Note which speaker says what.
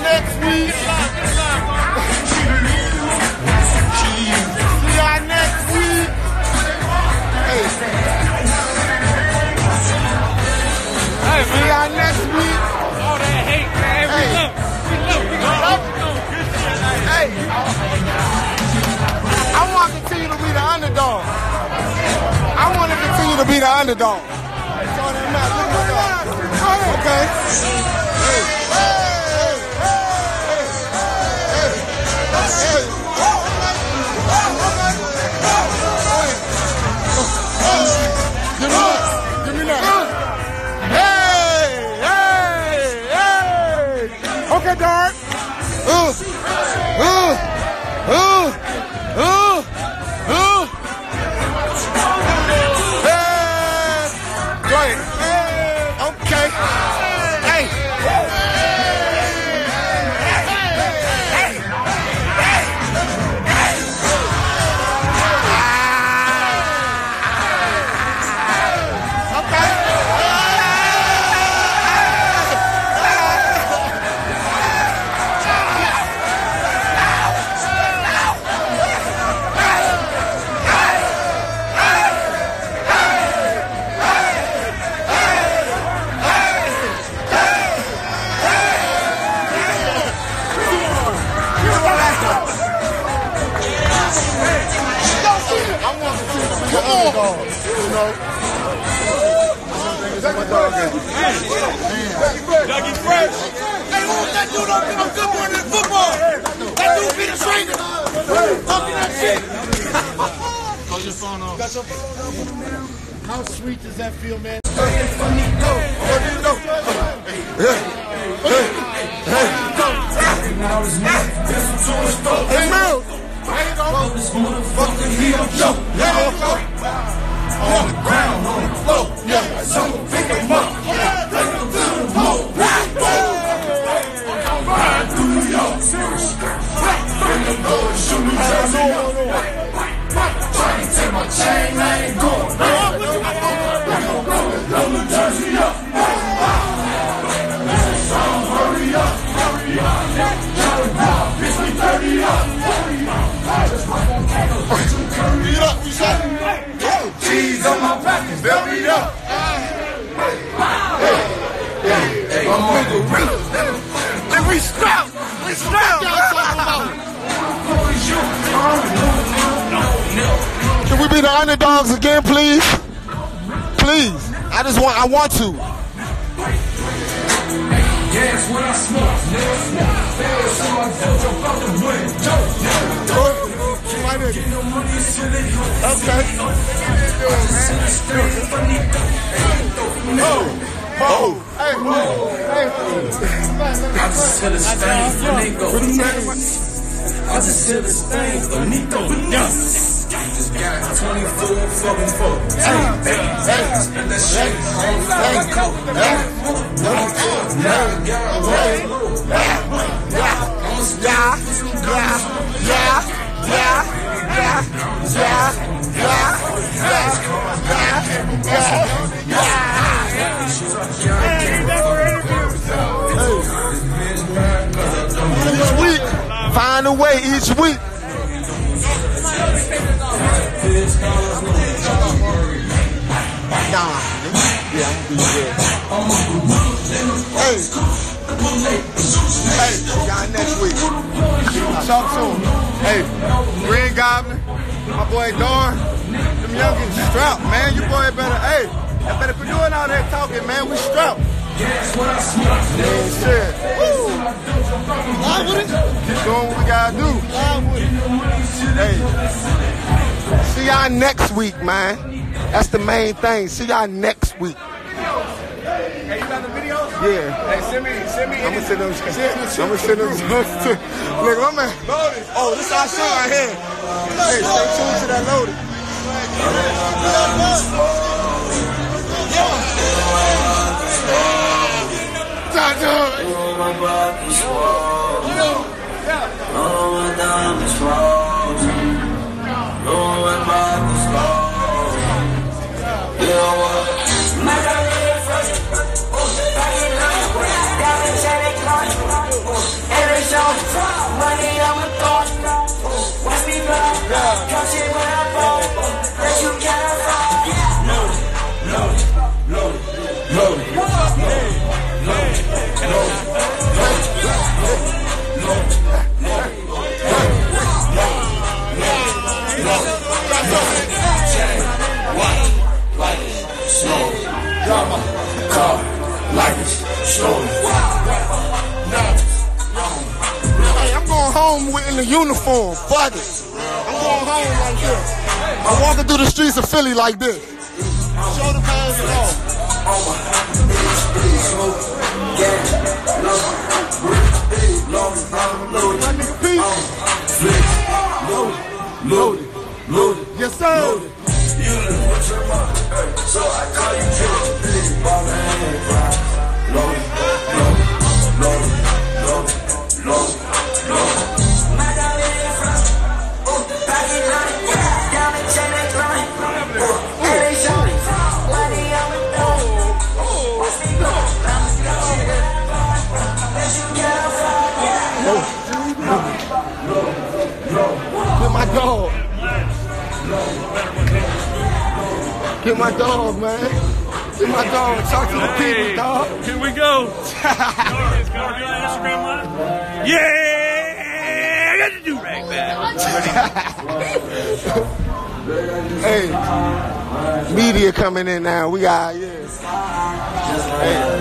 Speaker 1: next week. Next week. Hey. Next week. All that hate, man. We We. We. Hey.
Speaker 2: I want to continue to be the underdog. I want to continue to be the
Speaker 3: underdog. Hey.
Speaker 4: How sweet does that feel, man?
Speaker 1: Hey,
Speaker 2: Beat Cheese on my pockets, fill me up.
Speaker 1: And we strapped. We strapped. Can we be the underdogs again, please? Please. I just want. I want to.
Speaker 5: Gas when I smoke, never smoke. Fast so I go jump out the window. Get no money until they hook.
Speaker 1: Okay.
Speaker 2: Oh,
Speaker 1: Hey,
Speaker 5: I just tell when they go. I just tell the stains bonito. Yes. Just got 24 fucking folks. Hey, hey, hey. Fucking coat. Spend
Speaker 1: Yeah, yeah, yeah, yeah, yeah, yeah, yeah, yeah, yeah, yeah. Find a way each week. Nah, yeah, I'm gonna be good. Hey, hey, y'all next week. Talk soon. Hey, Green Goblin, my boy Dorn, them youngins strapped, man. You boy better, hey, I better be doing all that talking, man. We strapped. Yeah, shit. Woo. Lie with it. Doing what we gotta do. Hey, see y'all next week, man. That's the main thing. See y'all next week.
Speaker 2: Hey, you got the videos?
Speaker 1: Yeah.
Speaker 2: Hey, send me, send me.
Speaker 1: I'm gonna send them. I'm gonna send them. Look, my man.
Speaker 2: Loaded.
Speaker 1: Oh, this our shit right here. Hey, stay tuned to that loaded. Home with in the uniform. Fuck it. I'm going home like this. I'm walking through the streets of Philly like this. Shoulder pads and all. My nigga
Speaker 5: Loaded, loaded.
Speaker 1: Yes, sir. Get my dog, man. Get my dog. Talk to the people, dog.
Speaker 6: Here we go. Instagram live. Yeah, I got the do rag back.
Speaker 1: Hey, media coming in now. We got yeah. Hey.